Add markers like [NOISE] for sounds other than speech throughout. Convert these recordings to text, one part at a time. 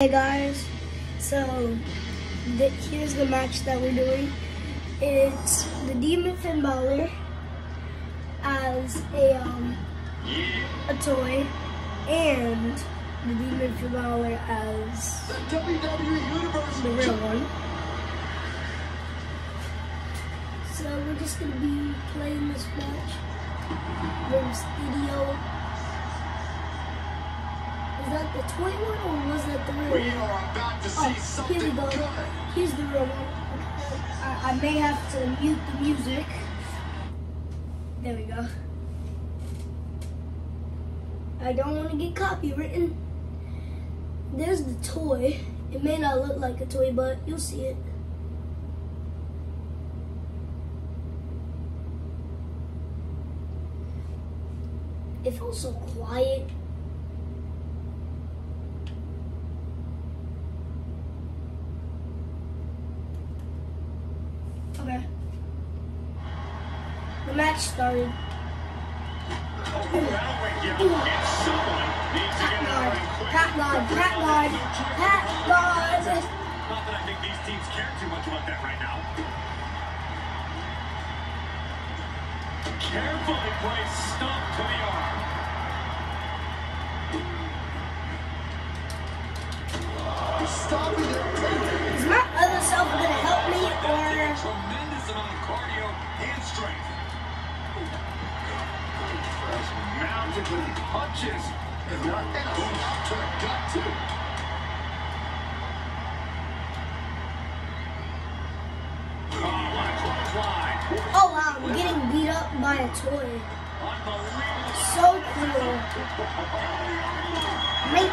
Hey guys, so th here's the match that we're doing. It's the Demon Finn Balor as a um a toy, and the Demon Finn Balor as The WWE Universe the real one. So we're just gonna be playing this match. There's video. That the toy one or was that the real We one? are about to see Oh, here something we go. good. Here's the real one. I, I may have to mute the music. There we go. I don't want to get copywritten. There's the toy. It may not look like a toy, but you'll see it. It feels so quiet. Okay. The match started. Well, yeah, and someone needs to Pat get it. Pat guard, Pat guard, Pat guard. Not that I think these teams care too much about that right now. Carefully placed stomp to the arm. Stopping it. Is my other self gonna help me or? tremendous amount of cardio and strength. With punches. And going out to gut, too. Oh. Oh wow, I'm getting beat up by a toy. So cool. Make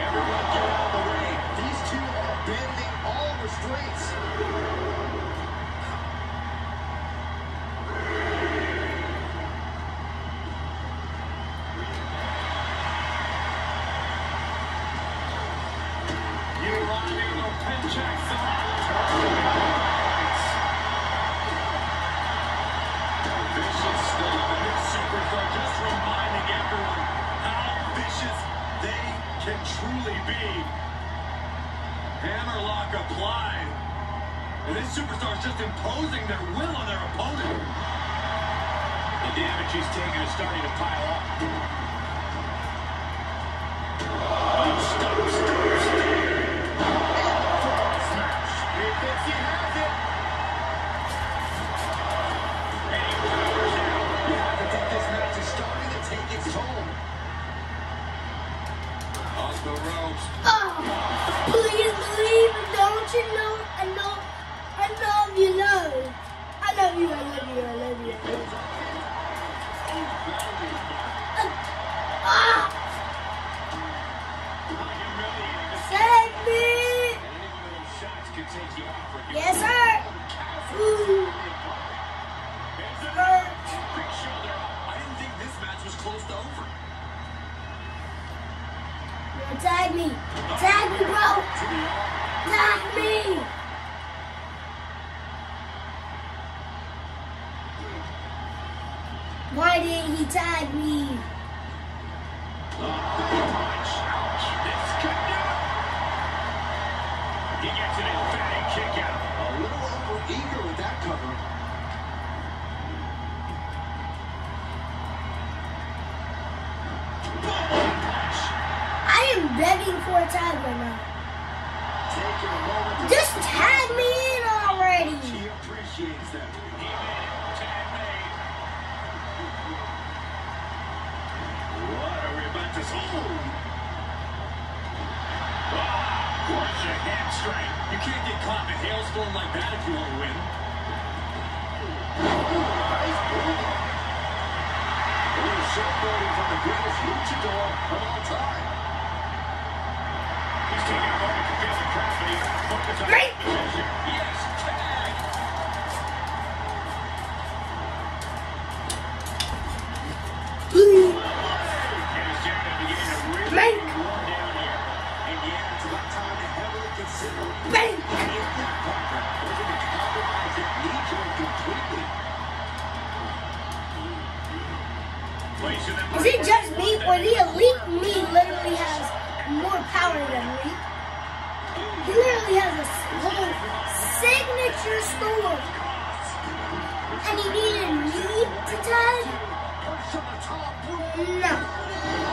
Everyone get out of the way. These two are abandoning all restraints. This just imposing their will on their opponent. The damage he's taking is starting to pile up. Why didn't he tag me? He gets an emphatic. A little over eager with that cover. I am begging for a tag right now. Just tag hamstring. You can't get caught in a hailstorm like that if you want to win. Nice move. A little showboating from the greatest luchador of all time. He's taking a moment to feel the crowd, but he's focused on Is it just me or the elite me literally has more power than me? He literally has a little signature store. And he needed me to tag? Push from the top. No.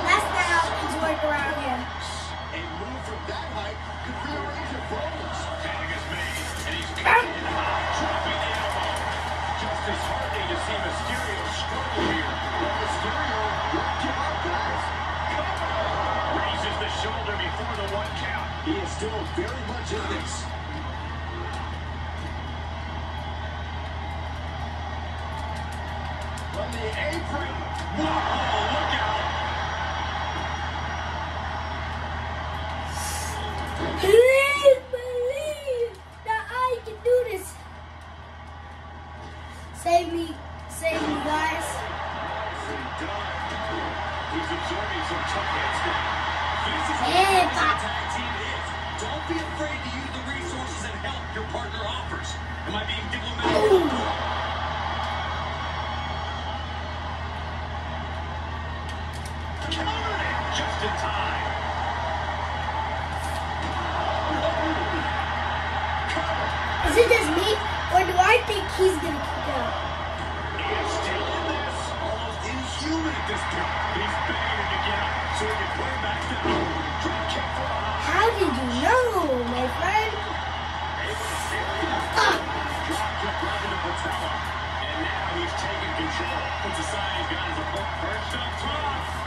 That's not how things work around here. A move from that height could rearrange your problems. Tag is made, and he's [LAUGHS] see Mysterio struggle here. Mysterio, good job, guys. Raises the shoulder before the one count. He is still very much in this. From the apron. Whoa, just in time. Is it just me, or do I think he's gonna kick out? He is still in this. Almost inhuman at this point. He's begging to get up so he can play back down. Drop kick for a. How did you know, my friend? Ah, Drop kick right into patella. And now he's taking control. Puts aside he's got his opponent perched up top.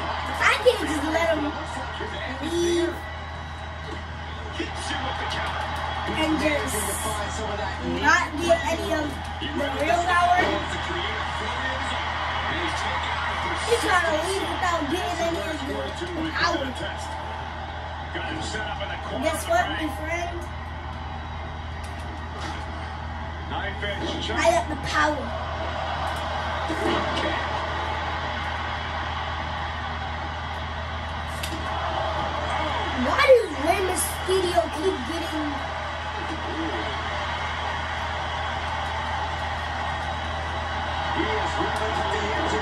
I can't just let him leave and just not get any of the real power. He's trying to leave without getting any of the corner. Guess what, my friend? I got the power. Rey Mysterio keep getting? He the engine.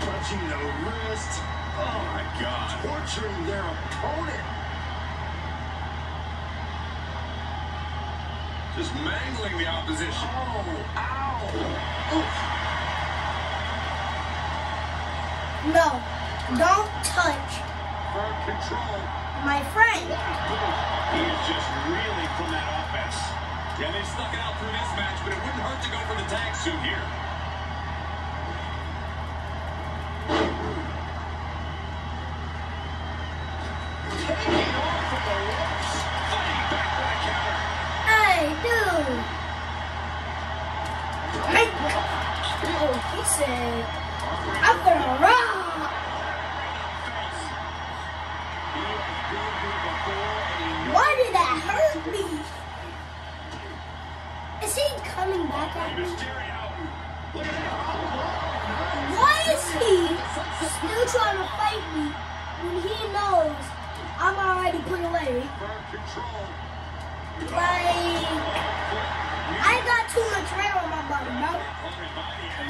Touching the wrist. Oh, my God. Torturing their opponent. Just mangling the opposition. Oh, ow. Oof. No, don't touch Firm control. My friend. He is just reeling from that offense. Yeah, they stuck it out through this match, but it wouldn't hurt to go for the tag soon here.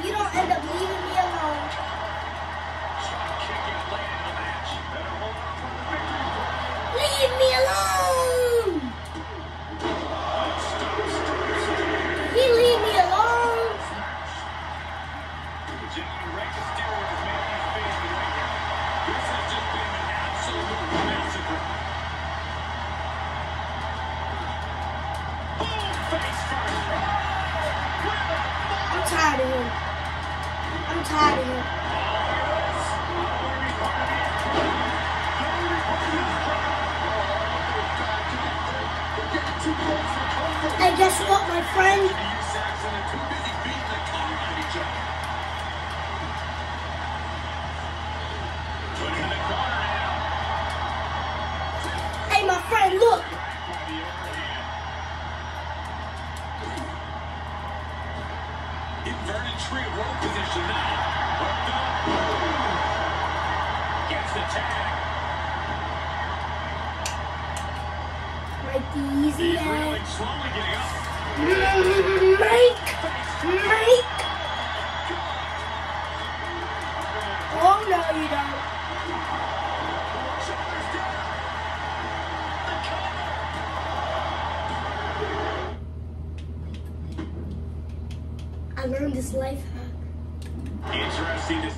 You don't end up leaving me alone, Drop kick out tired of him. I'm tired of him. And guess what, my friend? You don't. Shoulders down. The cover. I learned this life hack. Interesting to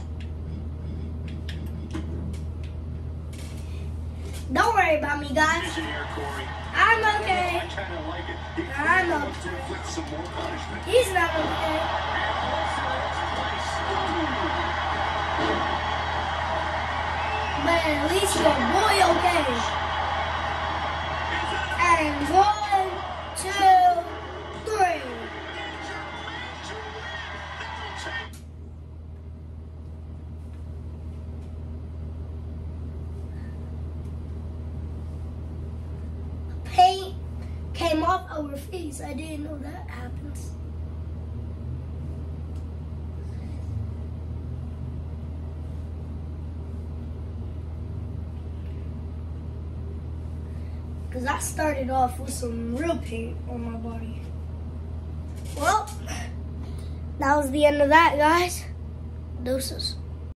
Don't worry about me, guys. vision here, Corey. I'm okay. kind of like it. He I'm clearly wants to okay. inflict some more punishment. He's not okay. But at least your boy okay. And one, two, three. Paint came off our face. I didn't know that happens. Because I started off with some real paint on my body. Well, that was the end of that, guys. Deuces.